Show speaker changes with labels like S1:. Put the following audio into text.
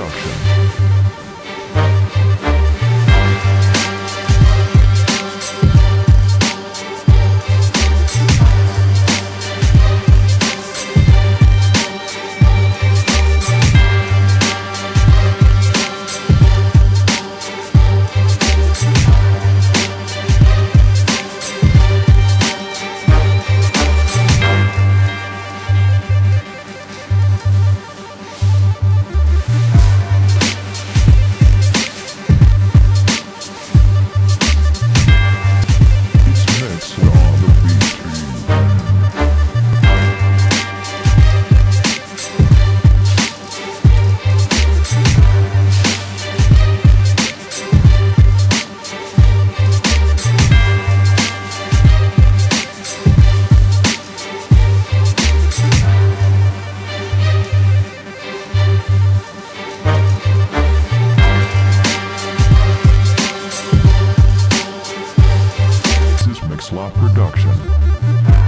S1: Production. Law Production.